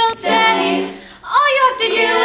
All you have to do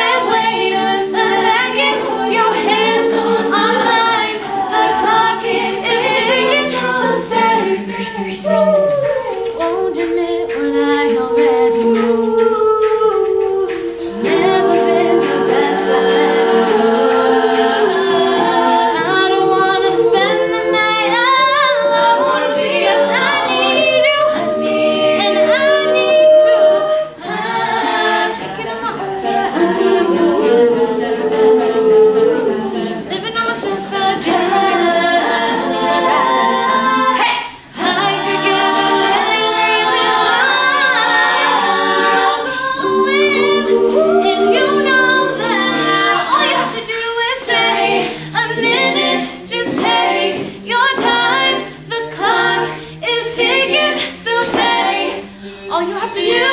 Do you?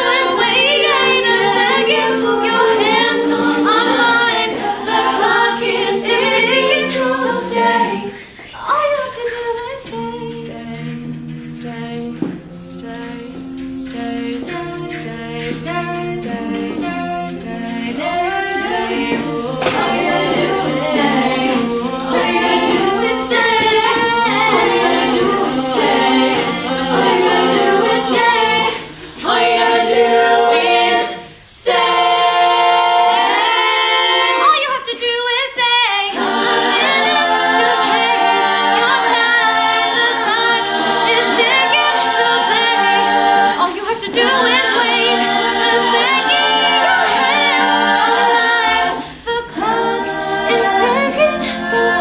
Seems